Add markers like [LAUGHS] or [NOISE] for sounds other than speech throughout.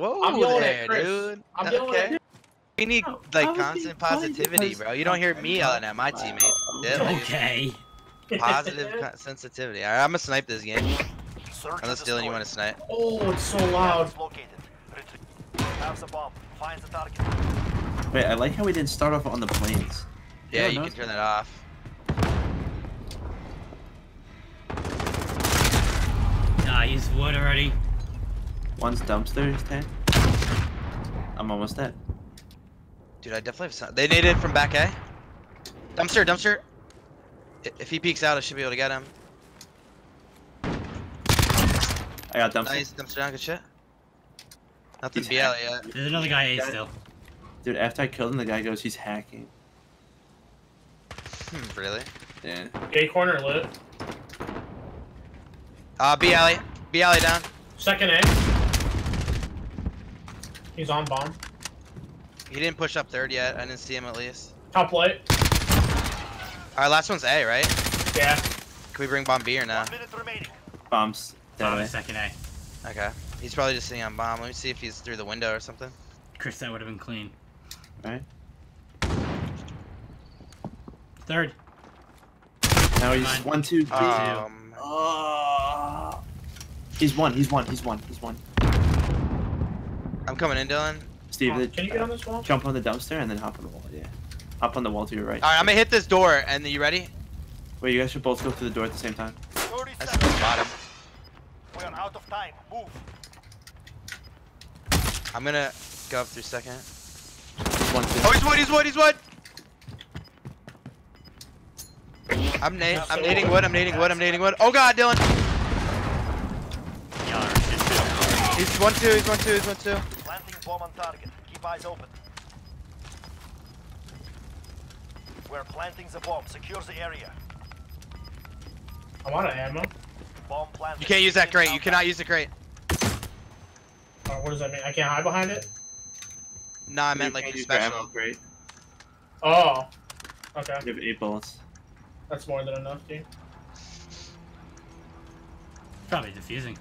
Whoa I'm yelling there, at Chris. dude. I'm yelling okay. at We need like I was being constant positivity, bro. You don't hear me yelling at my teammates. Yeah, like, [LAUGHS] Okay. positive [LAUGHS] sensitivity. Alright, I'm gonna snipe this game. Search Unless Dylan, you want to snipe. Oh, it's so loud. Located. Retrieve. Have the bomb. Find the target. Wait, I like how we didn't start off on the planes. Yeah, Yeah, you can turn that off. Ah, he's wood already. One's dumpsters, tank. I'm almost dead. Dude, I definitely have some. They naded from back A. Dumpster, dumpster. If he peeks out, I should be able to get him. I got dumpster. Nice, dumpster down, good shit. Nothing He's BL yet. There's another guy A still. Dude, after I killed him, the guy goes, he's hacking. Hmm, really? Yeah. Gay corner lit. Uh, B alley. B alley down. Second A. He's on bomb. He didn't push up third yet. I didn't see him at least. Top light. Alright, last one's A, right? Yeah. Can we bring bomb B or no? One minute remaining. Bombs. Bomb way. second A. Okay. He's probably just sitting on bomb. Let me see if he's through the window or something. Chris, that would have been clean. Right? Third. Now he's Mine. one, two, three. Um, Oh. He's one, he's one, he's one, he's one. I'm coming in, Dylan. Steve, Oh, Can you get on this wall? jump on the dumpster and then hop on the wall, yeah. Hop on the wall to your right. Alright, I'm gonna hit this door, and then you ready? Wait, you guys should both go through the door at the same time. 30 I seconds. spot him. We are out of time. Move. I'm gonna go up through second. One, two. Oh, he's wood, he's wood, he's wood! I'm na I'm nading wood, I'm nading wood, I'm nading wood. Oh god, Dylan! Y'all are. He's one two, he's one two, he's one two. Planting bomb on target. Keep eyes open. We're planting the bomb. Secure the area. I'm out of ammo. Bomb planted. You can't use that crate, you cannot use the crate. Oh, what does that mean? I can't hide behind it? No, I You meant like can't a use your ammo special. crate. Oh. Okay. You have eight bullets. That's more than enough, dude. Probably defusing.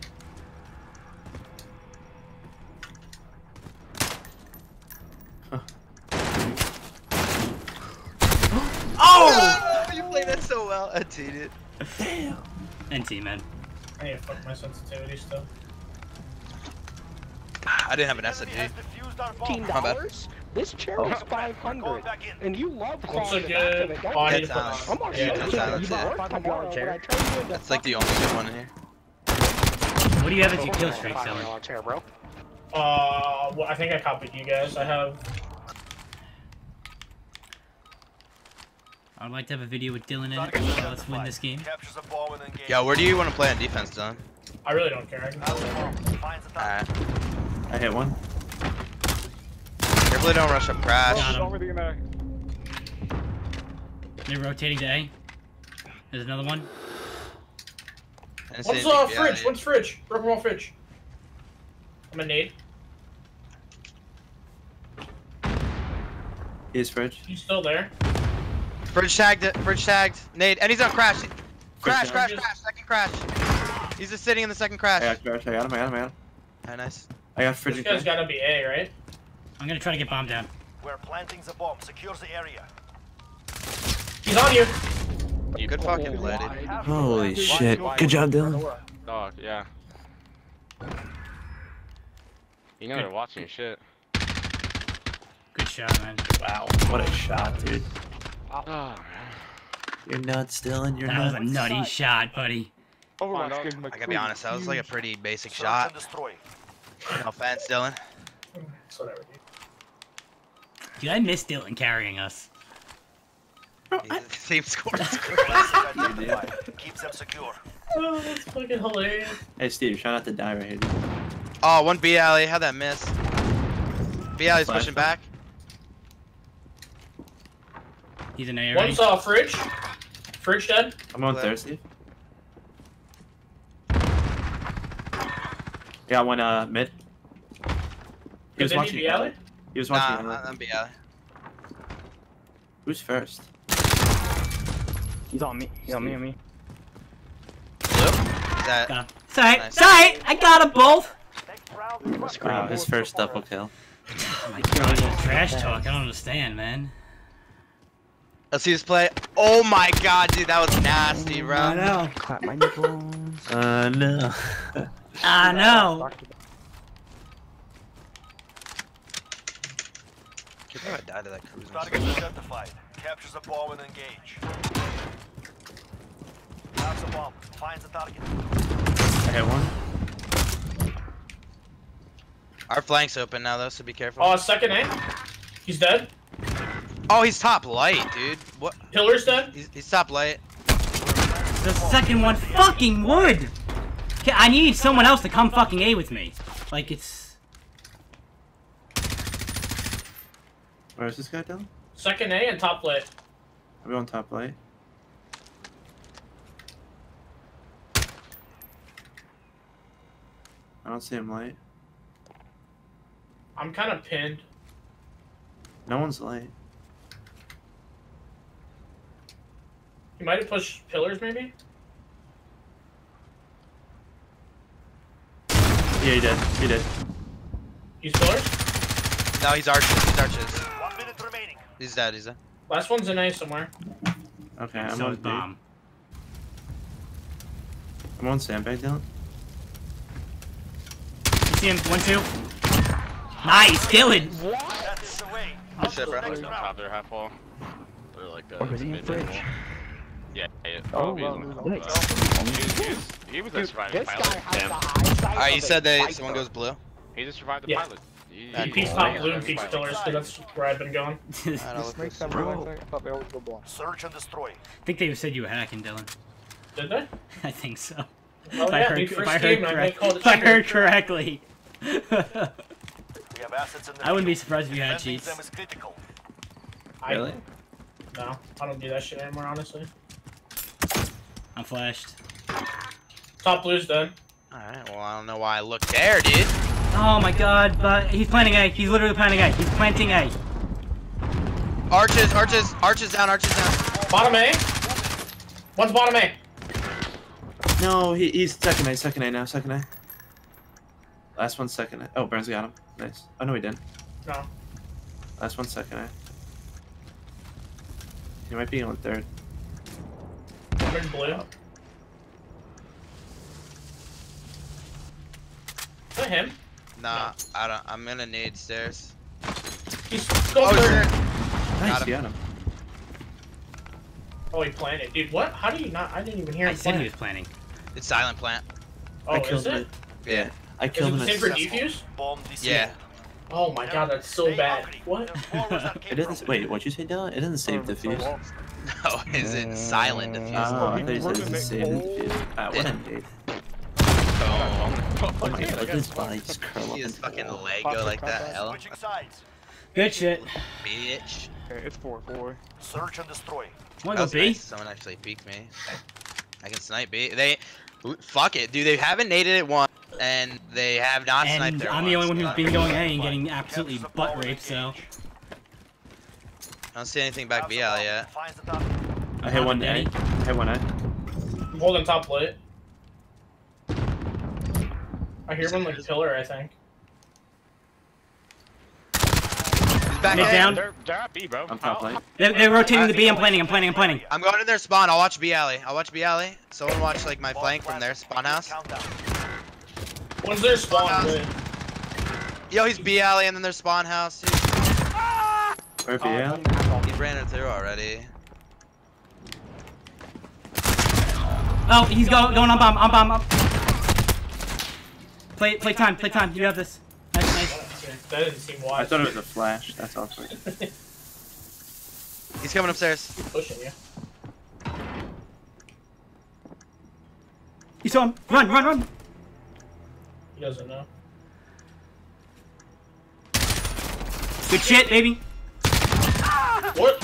Oh! you played that so well, I cheated. Damn. NT, man. I need to fuck my sensitivity still. I didn't have an Enemy SMG. Fifteen bomb. My bad. dollars. This chair We're is five going hundred, back in. and you love Looks clawing the back of it. don't body you? Get to down. push. I'm gonna Yeah, show get you. down, You that's it. chair. That's like the only good one in here. What do you have as your kill streak, Five Dylan? dollar chair, bro. Uh, well, I think I copied you guys. I have. I'd like to have a video with Dylan in it. So let's win this game. Capture the bomb and engage. Yo, where do you want to play on defense, Dylan? I really don't care. I can Have the bomb. Find the target. Alright. I hit one. Carefully don't rush up crash. They're rotating to A. There's another one. I What's anything uh fridge? it. What's fridge? Rip them off fridge. I'm a nade. He's fridge. He's still there. Fridge tagged it. Fridge tagged. Nade. And he's on crash. Crash, down. crash, crash. Second crash. He's just sitting in the second I crash. got crash. I got him. I got him. I got him. Alright, nice. I got fridge This and guy's crash. gotta be A, right? I'm gonna try to get bombed down. We're planting the bomb. Secure the area. He's on you. You good fucking play, dude. Have Holy shit. Good job, Dylan. Dog, yeah. You know Good. they're watching shit. Good shot, man. Wow. What a shot, dude. Oh, man. You're nuts, Dylan. You're That was a nutty shot, buddy. Overwatch Overwatch gave gave I gotta be honest, that was like a pretty basic shot. No offense, Dylan. It's whatever, dude. Dude, I miss Dylan carrying us. He's the Same score. Plants identified. Keep them secure. Oh, that's fucking hilarious. Hey, Steve, try not to die right here. dude. oh, one B alley. How'd that miss? B alley's Flash. pushing back. He's in A already. One's uh fridge. Fridge dead. I'm on Left. third, Steve. Got one, uh, mid. He was watching need you. the alley? He was Nah, watching you. I'm I'm alley. Who's first? He's on me. He's on me. On me. Blue? That? Got. Sorry, Nice. sorry, I got them both. Wow, his first double kill. [LAUGHS] Oh my god, trash talk. I don't understand, man. Let's see this play. Oh my god, dude, that was nasty, bro. I know. Clap my nipples. Uh, [LAUGHS] no. I know. Can't [LAUGHS] believe I died to that cruiser. Target identified. Captures the bomb and engage. Grabs the bomb. Finds the target. I hit one. Our flank's open now, though, so be careful. Oh, second A. He's dead. Oh, he's top light, dude. What? Pillar's dead. He's, he's top light. The second one fucking would. Okay, I need someone else to come fucking A with me. Like it's. Where is this guy down? Second A and top light. Are we on top light? I don't see him light. I'm kind of pinned. No one's light. He might have pushed pillars, maybe. Yeah, he did. He did. He's pillars. No, he's arches. He's arches. One minute remaining. He's dead. He's dead. Last one's in A somewhere. Okay, I'm so on bomb. I'm on sandbag down. You see him? One, two. Nice, Dylan. That's the way. Good shit, bro. Like on top there, half wall. Or like uh, Or was he in mid fridge? Wall. Yeah, yeah. Oh, he was in well, the- nice. uh, He was, he was, a surviving pilot. Damn. Alright, you said that someone goes blue. He just survived the Yeah. pilot. He, Yeah, He cool. peeks top yeah, blue and that's peeks fine. pillars, because that's where I've been going. [LAUGHS] I don't look this- Bro. Search and destroy. I think they said you were hacking, Dylan. Did they? [LAUGHS] I think so. Oh If I heard, me if first I heard, and I correct, called if I heard correctly. We have assets in the [LAUGHS] I wouldn't be surprised if you had cheats. them is critical. Really? No, I don't do that shit anymore, honestly. I'm flashed. Top blue's done. Alright, well, I don't know why I looked there, dude. Oh my god, but he's planting A. He's literally planting A. He's planting A. Arches, arches, arches down, arches down. Bottom A. One's bottom A. No, he, he's second A, second A now, second A. Last one second A. Oh, Burns got him. Nice. Oh, no, he didn't. No. Last one second A. He might be on third. I'm blue. Is that him? Nah, I don't. I'm gonna need stairs. He's going Oh, third. Nice, Got him. you got him. Oh, he planted. Dude, what? How do you not? I didn't even hear him I him said he was planting. It's silent plant. Oh, I is killed it? it. Yeah. I Is killed it him. the at same for defuse? Bomb disabled. Yeah. Oh my god, that's so Stay bad. What? There's more where that came It doesn't. Wait, what'd you say, Dylan? It doesn't save defuse. [LAUGHS] No, is it silent Oh. I thought you said it doesn't save defuse. Ah, what a dude. Oh, Oh my god, look at his body just curl up he is fucking a ball. Lego like that, L. Switching sides. Good shit. Bitch. It's 4 4. Search and destroy. Wanna That go B? nice. Someone actually peeked me. I can snipe B. They, fuck it, dude. They haven't naded it once, and they have not sniped And there I'm the only one who's been going A and getting absolutely butt raped, so. I don't see anything back Grabs B alley yet. Finds the target. I hit one A. Danny. I hit one A. I'm holding top plate. I hear one like pillar, I think. Back Mid down. They're, they're at B, bro. I'm top Oh. They're, they're rotating the B. I'm planning. I'm planning. I'm planning. I'm going to their spawn. I'll watch B alley. I'll watch B alley. Someone watch like my flank from their spawn house. Countdown. One's their spawn. Spawn Good. Yo, he's B alley and then their spawn house. Dude. Where be Oh, at? He ran it through already. Oh, he's go, going on bomb. On bomb. Up. Play, play time. Play time. You have this. Nice, nice. That didn't seem I thought it was a flash. That's awkward. [LAUGHS] He's coming upstairs. He's pushing you. You saw him. Run, run, run. He doesn't know. Good shit, baby. What?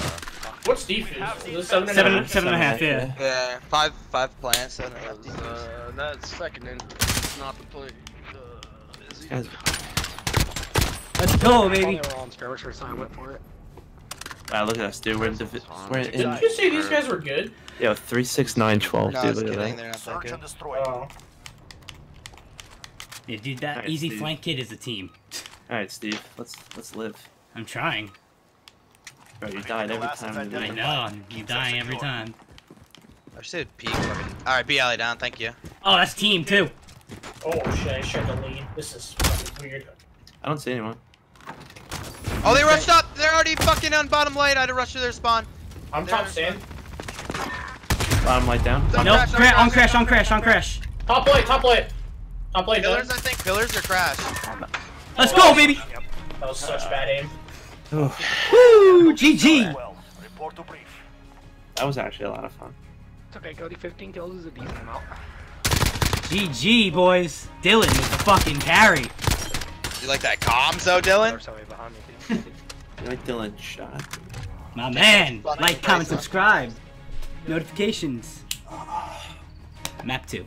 What's defuse? Is seven and a Seven, half? seven and a half. Yeah. Yeah, five, five plants. Seven and a half defense. Uh, that's second in. It's not the play. Uh, is he? Guys, Let's go, baby. wow, look at us, dude. We're in. Divi- we're in. Didn't you say these guys were good? Yo, three, six, nine, twelve, No, I dude. was Look at kidding. that. They're not that Search good. and destroy. Oh. Yeah, dude, that Alright, easy Steve. flank kid is a team. All right, Steve. Let's let's live. I'm trying. Bro, you died every time. I know, you dying every time. I just did peek. All right, B alley down. Thank you. Oh, that's team too. Oh shit, I shared the lead. This is fucking weird. I don't see anyone. Oh, they rushed up. They're already fucking on bottom light. I had to rush to their spawn. I'm top stand. Bottom light down. Don't Nope, crash, don't on crash, crash, on crash, on crash. Top plate, top plate. Top plate, Pillars, done. I think. Pillars or crash. Let's go, baby. That was such bad aim. Oh, Woo, GG. Well, report to brief. that was actually a lot of fun. It's okay, Cody. 15 kills is a decent amount. GG, boys. Dylan with the fucking carry. You like that comms though, Dylan? Or somebody behind [LAUGHS] You like Dylan shot. My man. Like, comment, subscribe. Notifications. Map 2.